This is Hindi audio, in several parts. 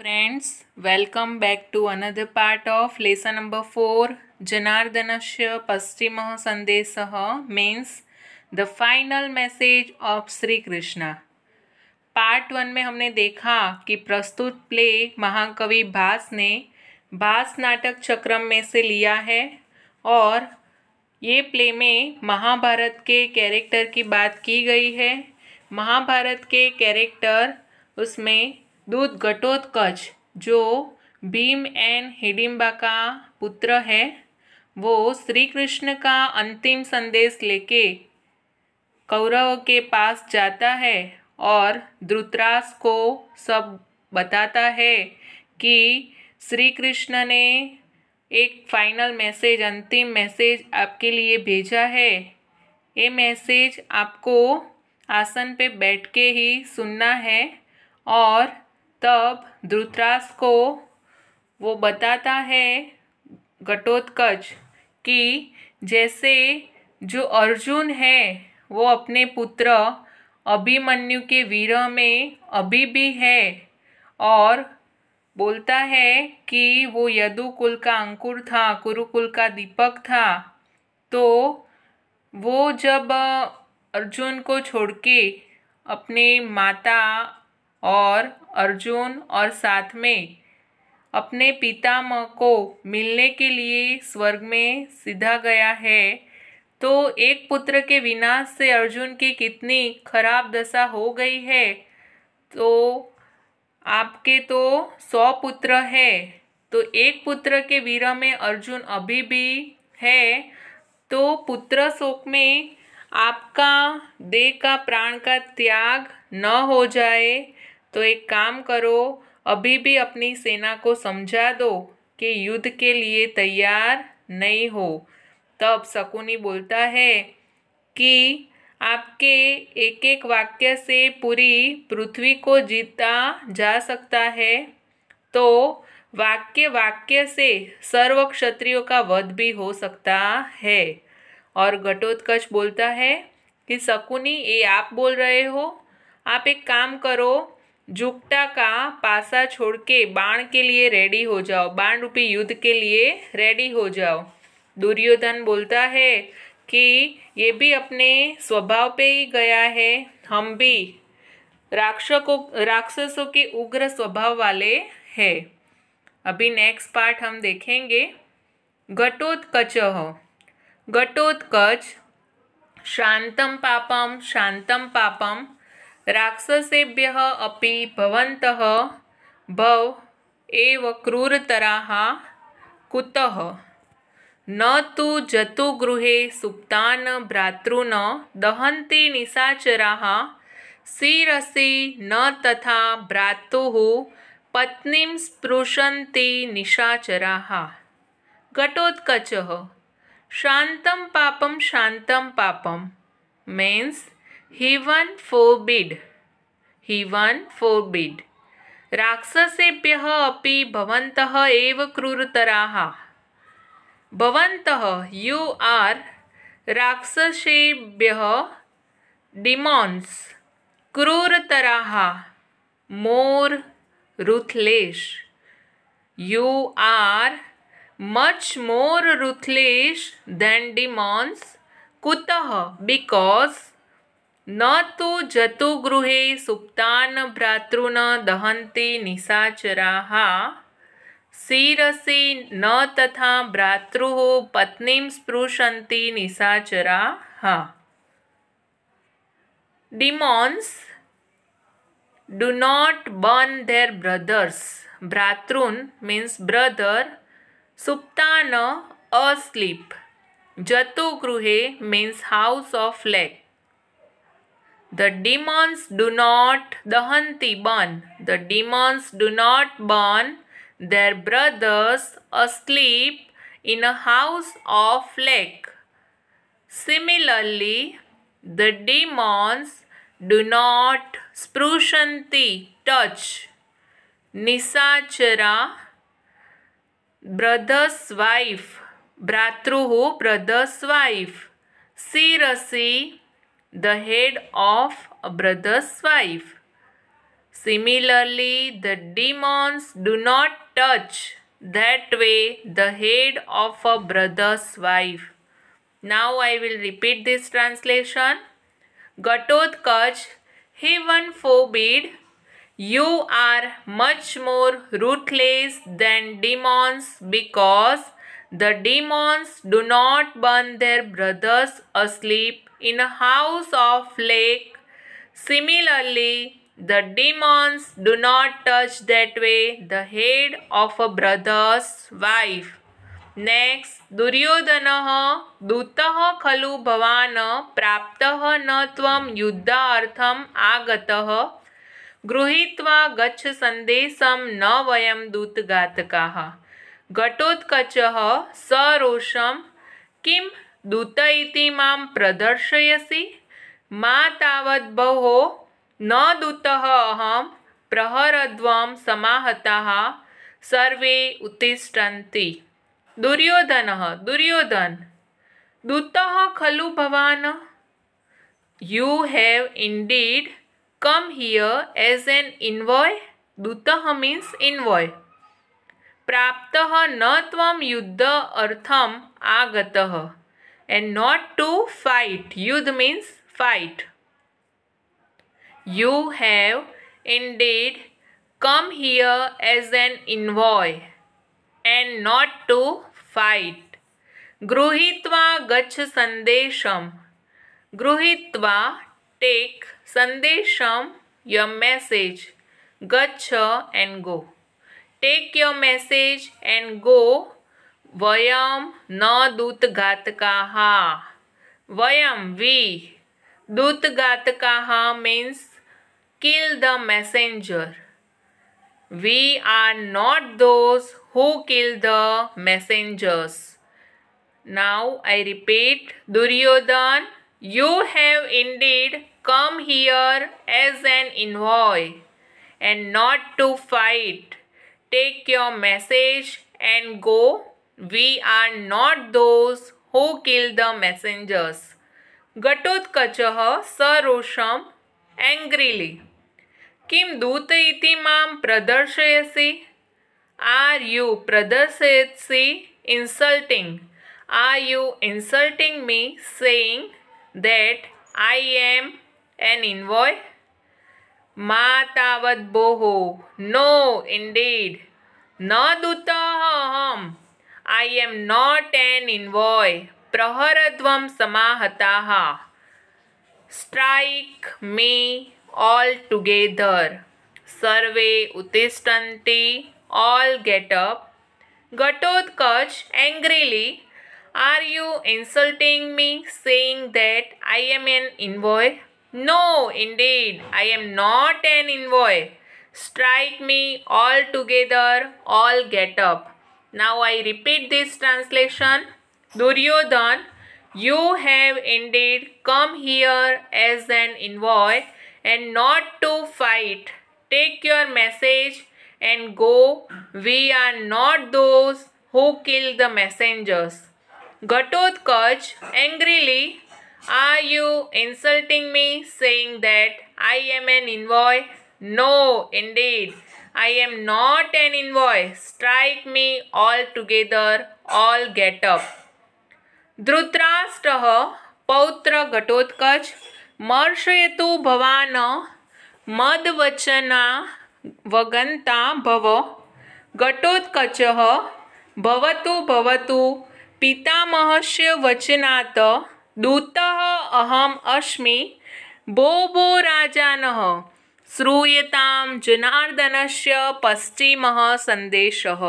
Friends, welcome back to another part of lesson number 4 जनार्दनस्य पश्चिम संदेश means the final message of Shri Krishna part one में हमने देखा कि प्रस्तुत प्ले महाकवि भास ने भास नाटक चक्रम में से लिया है और ये प्ले में महाभारत के कैरेक्टर की बात की गई है। महाभारत के कैरेक्टर उसमें दूध घटोत्कच, जो भीम एंड हिडिम्बा का पुत्र है, वो श्री कृष्ण का अंतिम संदेश लेके कौरव के पास जाता है और धृतराज को सब बताता है कि श्री कृष्ण ने एक फाइनल मैसेज अंतिम मैसेज आपके लिए भेजा है। ये मैसेज आपको आसन पे बैठ के ही सुनना है और तब धृतराज को वो बताता है घटोत्कच कि जैसे जो अर्जुन है, वो अपने पुत्र अभिमन्यु के वीर में अभी भी है और बोलता है कि वो यदुकुल का अंकुर था, कुरुकुल का दीपक था। तो वो जब अर्जुन को छोड़ के अपने माता और अर्जुन और साथ में अपने पितामह को मिलने के लिए स्वर्ग में सीधा गया है। तो एक पुत्र के विनाश से अर्जुन की कितनी खराब दशा हो गई है। तो आपके तो सौ पुत्र है। तो एक पुत्र के वीर में अर्जुन अभी भी है। तो पुत्र शोक में आपका देह का प्राण का त्याग न हो जाए। तो एक काम करो, अभी भी अपनी सेना को समझा दो कि युद्ध के लिए तैयार नहीं हो। तब शकुनी बोलता है कि आपके एक एक वाक्य से पूरी पृथ्वी को जीता जा सकता है। तो वाक्य वाक्य से सर्व क्षत्रियों का वध भी हो सकता है। और घटोत्कच बोलता है कि, शकुनी, ये आप बोल रहे हो। आप एक काम करो जुकटा का पासा छोड़ के बाण के लिए रेडी हो जाओ। बाण रूपी युद्ध के लिए रेडी हो जाओ। दुर्योधन बोलता है कि ये भी अपने स्वभाव पे ही गया है। हम भी राक्षसों राक्षसों के उग्र स्वभाव वाले हैं। अभी नेक्स्ट पार्ट हम देखेंगे। घटोत्कच घटोत्कच शांतम पापम शांतम पापम। राक्षसेभ्यः अपि भवन्तः भव एव क्रूरतराः कुतः? न तु जतुगृहे सुप्तान् भ्रातॄन् दहन्ति निशाचराः शिरसि न तथा भ्रातुः पत्नीं स्पृशन्ति निशाचराः। घटोत्कचः। शान्तं पापं शान्तं पापं। मीन्स् हिवन फोबिड हिवन फोबिड राक्षसेभ्यः अपि भवन्तः एव क्रूरतराः। भवन्तः यू आर् राक्षसेभ्यः demons क्रूरतराः more ruthless. You are much more ruthless than demons. kutah because न तो जतो गृह सुप्तान भ्रातृन दहंते निशाचरा। शीरसे न तथा भ्रातृ पत्नी स्पृशंते निशाचरा। Demons do not burn their brothers. भ्रातृन means brother, सुप्तान अस्लिप जतो गृह means house of lake. The demons do not dahanti burn. The demons do not burn their brothers asleep in a house of lake. Similarly, the demons do not sprushanti touch nisachara brother's wife bratruhu brother's wife sirasi the head of a brother's wife Similarly, the demons do not touch that way the head of a brother's wife. Now I will repeat this translation. Gatotkaч, heaven forbid, you are much more ruthless than demons because the demons do not burn their brothers asleep in a house of lake. Similarly, the demons do not touch that way the head of a brother's wife. Next, Duryodhana, Dutaha Khalu Bhavana Praptaha Natvam Yuddha Artham Agataha Gruhitva Gach Sandesam Navayam Dutgatakaha घटोत्कचः सरोषम किम दूत इति माँ प्रदर्शयसि? मा तावद्बहो न दूतः अहम प्रहरद्वं समाहताः सर्वे उत्तिष्ठन्ति। दुर्योधनः, दुर्योधन, दूतः खलु भवान्? You have indeed come here as an envoy दूतः means envoy प्राप्त न तव युद्ध अर्थम आगत। एंड नॉट टू फाइट युद्ध means fight you have indeed come here as an envoy and not to fight गृहीवा गच्छ संदेश गृहीवा टेक संदेश य मैसेज गच्छ and go Take your message and go. Vayam na dutgatakaha. Vayam we. Dutgatakaha means kill the messenger. We are not those who kill the messengers. Now I repeat, Duryodhan, you have indeed come here as an envoy and not to fight. Take your message and go we are not those who kill the messengers Ghatotkach सरोषम angrily. किम दूत इति माम प्रदर्शयसी? Are you प्रदर्शयसी insulting are you insulting me saying that I am an envoy मा तावत् बोहो नो इंडीड न दूत अहम I am not an envoy प्रहरध्वं समाहताः strike me all together. Sarve utistanti, all get up. Gatotkaч angrily, Are you insulting me, saying that I am an envoy? No, indeed, I am not an envoy. Strike me all together, all get up. Now I repeat this translation. Duryodhan, you have indeed come here as an envoy and not to fight. Take your message and go. We are not those who kill the messengers. Ghatotkach angrily, Are you insulting me, saying that I am an envoy? No, indeed, I am not an envoy. Strike me all together, all get up. धृतराष्ट्रः पौत्र घटोत्कच मर्शयतु भवान् मद्वचना वगन्ता भव घटोत्कचः भवतु भवतु पितामहस्य वचनात् दूतः अहम अस्मि। भो भो राजानः, श्रूयतां जनार्दनस्य पश्चिमः सन्देशः।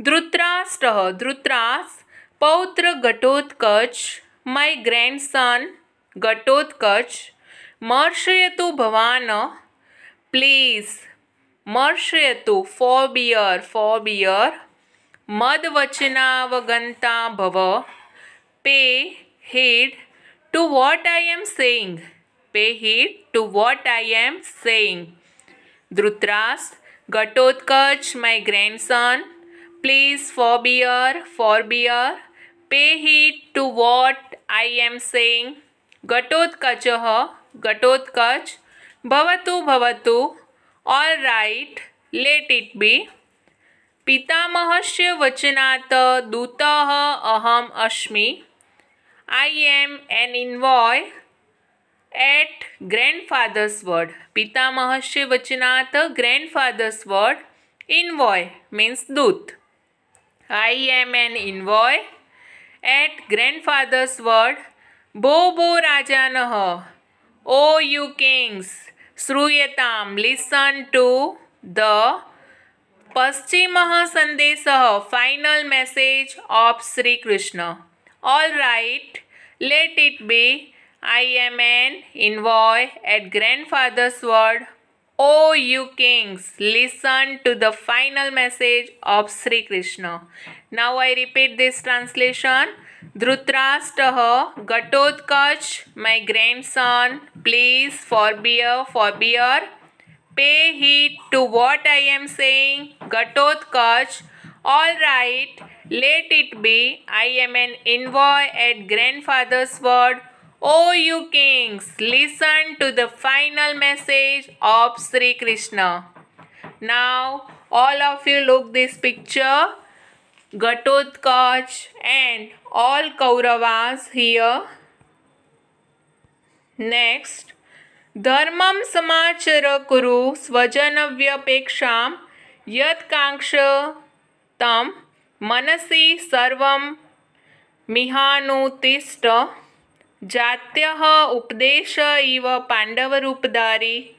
धृतराष्ट्रः धृतराष्ट्र पौत्र घटोत्कच मै ग्रैंडसन घटोत्कच, मर्शयतु भवान प्लीज़ मर्शयतु फॉबियर फॉबियर मदवचनावगंता भव, pay heed to what I am saying. Pay heed to what I am saying. Drutras, Gatotkač, my grandson, please forbear, forbear, pay heed to what I am saying. घटोत्कचः Ghatotkach भवतु भवतु all right let it be पितामहस्य वचनात् दूतः अहम् अस्मि I am an envoy at grand grandfather's word पिता महर्षि वचनात ग्रैंडफादर्स वर्ड इन्वॉय मीन्स दूत. I am an envoy at grandfather's word बो बो राजान, ओ यू किंग्स, श्रूयताम लिसन टू द पश्चिम संदेश final message of Shri Krishna. All right, let it be. I am an envoy at grandfather's word. O you kings, listen to the final message of Sri Krishna. Now I repeat this translation. Dhritarashtra Gatotkacha, my grandson, please forbear, forbear. Pay heed to what I am saying. Gatotkacha, all right, let it be. I am an envoy at grandfather's word. O you kings, listen to the final message of Sri Krishna. Now, all of you look this picture. Gatotkacha and all Kauravas here. Next, धर्मं समाचर कुरु स्वजनव्यपेक्षां यत्काङ्क्ष तं मनसि सर्वं मिहानुतिष्ठ। जात्यः उपदेश इव पाण्डवरूपधारी।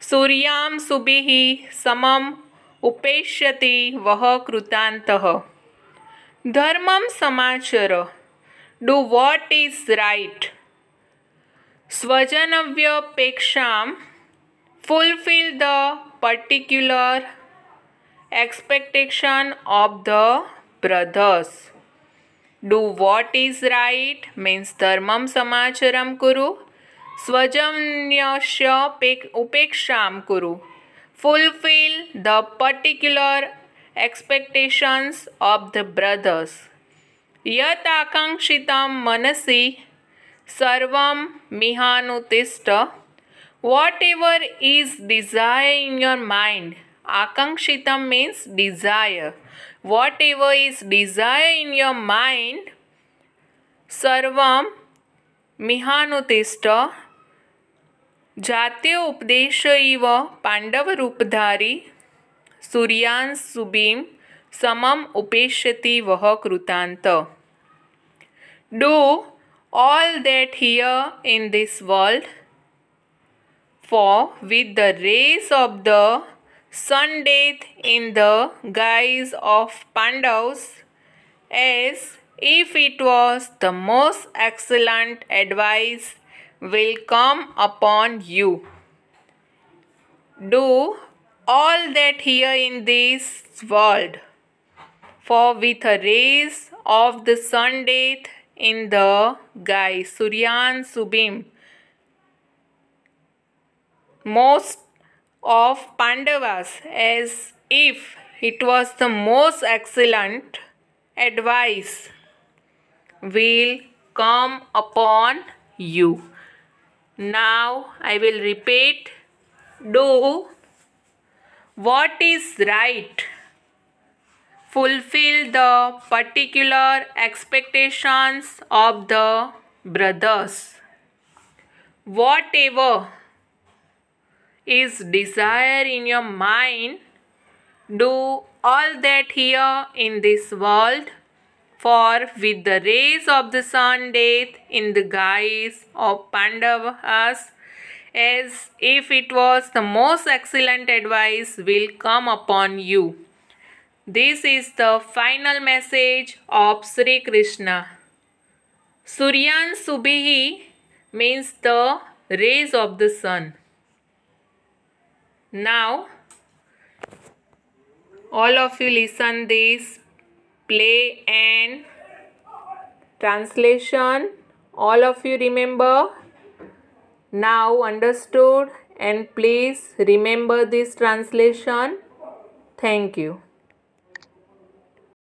सूर्यां सुभिः समम् उपेष्यति वह कृतान्तः। धर्मं समाचर। Do what is right. स्वजनव्यपेक्षा fulfil the particular expectation of the brothers. Do what is right means dharmam samacharam kuru. Swajamnyasya upeksham kuru. Fulfill the particular expectations of the brothers. Yat akankshitam manasi sarvam mihanutista. Whatever is desire in your mind, Akankshitam means desire. Whatever is desire in your mind, Sarvam मिहानुतिष्ठ जात्य उपदेश इव पांडव रूपधारी सूर्यां सुबीम समम उपेक्षति वह कृतांत do all that here in this world for with the rays of the sun in the guise of Pandavas as if it was the most excellent advice will come upon you. Do all that here in this world, for with a rays of the sun in the guise, Suryan Subim, most of Pandavas as if it was the most excellent advice will come upon you. Now I will repeat do what is right. Fulfill the particular expectations of the brothers. Whatever is desire in your mind, do all that here in this world, for with the rays of the sun death in the guise of Pandavas, as if it was the most excellent advice will come upon you. This is the final message of Sri Krishna. Suryan Subhi means the rays of the sun. Now, all of you listen this play and translation. All of you remember? Now understood and please remember this translation. Thank you.